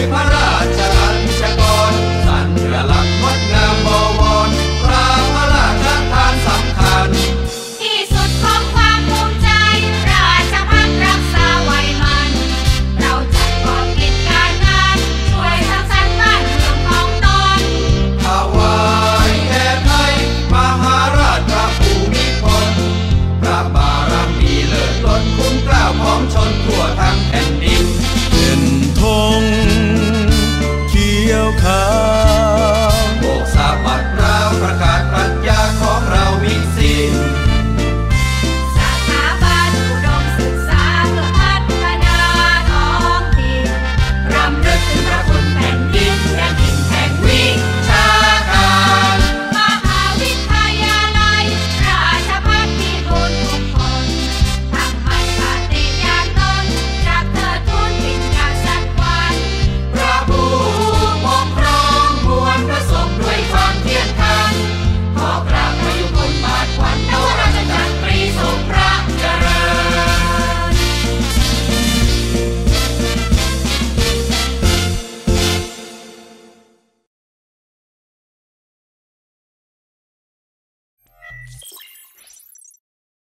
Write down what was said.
preparar.